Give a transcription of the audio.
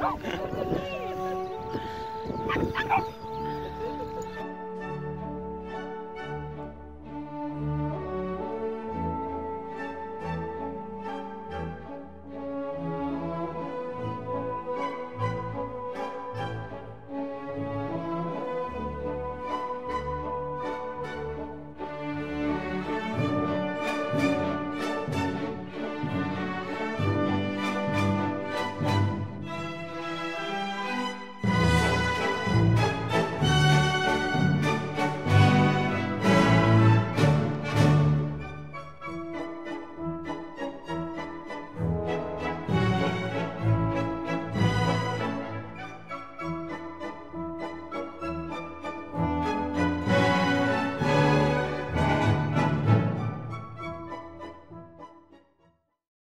Oh,